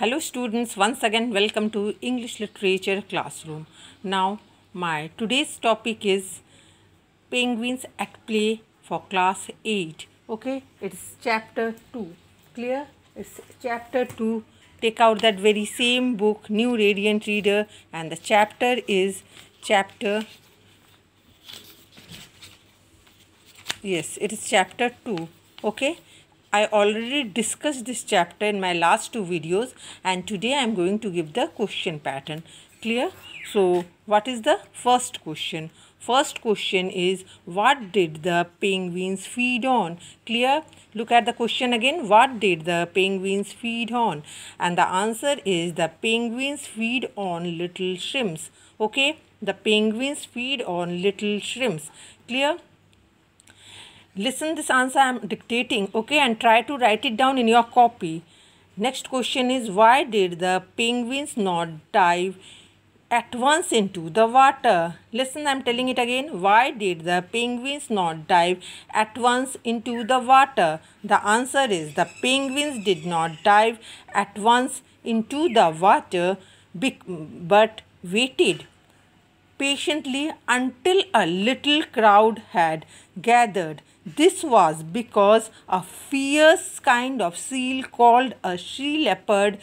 Hello students, once again welcome to English Literature Classroom. Now my today's topic is Penguins at Play for class 8. Okay, it's chapter 2. Clear? It's chapter 2. Take out that very same book, New Radiant Reader, and the chapter is chapter yes, it is chapter 2. Okay I already discussed this chapter in my last two videos and today I am going to give the question pattern. Clear? So, what is the first question? First question is what did the penguins feed on? Clear? Look at the question again. What did the penguins feed on? And the answer is the penguins feed on little shrimps. Okay? The penguins feed on little shrimps. Clear? Listen this answer i'm dictating okay and try to write it down in your copy. Next question is why did the penguins not dive at once into the water? Listen i'm telling it again. Why did the penguins not dive at once into the water? The answer is the penguins did not dive at once into the water but waited patiently until a little crowd had gathered this was because a fierce kind of seal called a sea leopard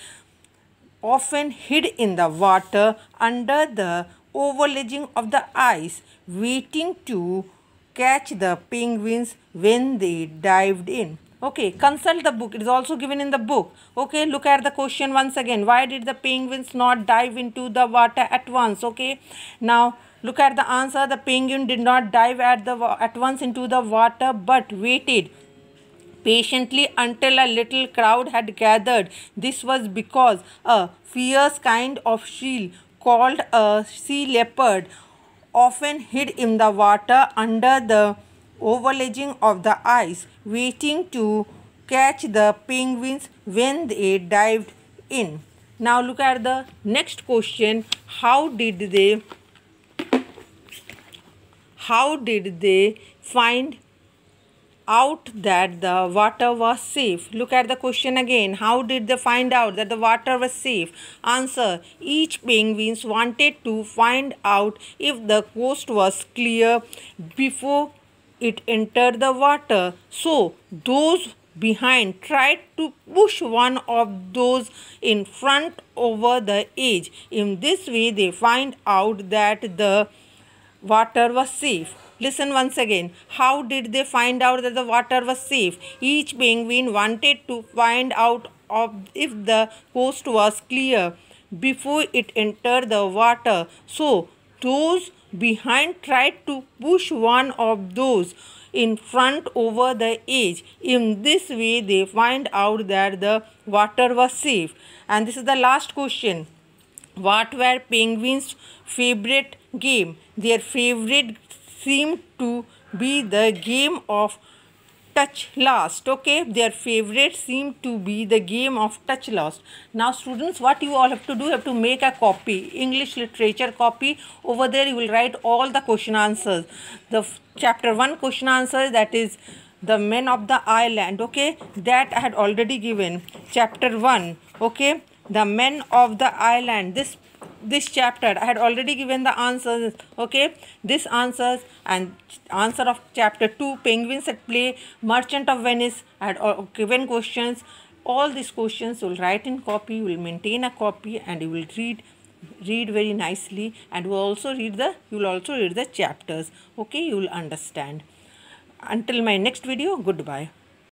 often hid in the water under the overledging of the ice, waiting to catch the penguins when they dived in. Okay, consult the book. It is also given in the book. Okay, look at the question once again. Why did the penguins not dive into the water at once? Okay, now Look at the answer. The penguin did not dive at, the, at once into the water but waited patiently until a little crowd had gathered. This was because a fierce kind of seal called a sea leopard often hid in the water under the overledging of the ice, waiting to catch the penguins when they dived in. Now look at the next question. How did they how did they find out that the water was safe? Look at the question again. How did they find out that the water was safe? Answer. Each penguins wanted to find out if the coast was clear before it entered the water. So, those behind tried to push one of those in front over the edge. In this way, they find out that the water was safe. Listen once again. How did they find out that the water was safe? Each penguin wanted to find out of if the coast was clear before it entered the water. So those behind tried to push one of those in front over the edge. In this way, they find out that the water was safe. And this is the last question. What were penguins' favorite game? Their favorite seemed to be the game of touch last okay? Their favorite seemed to be the game of touch last. Now students what you all have to do you have to make a copy english literature copy. Over there you will write all the question answers. The chapter 1 question answer that is the men of the island okay? That i had already given. Chapter 1 okay? The men of the island. This this chapter i had already given the answers okay? This answers and answer of chapter 2 penguins at play merchant of venice i had uh, given questions. All these questions will write in copy you will maintain a copy and you will read read very nicely and you will also read the you will also read the chapters okay? You will understand. Until my next video goodbye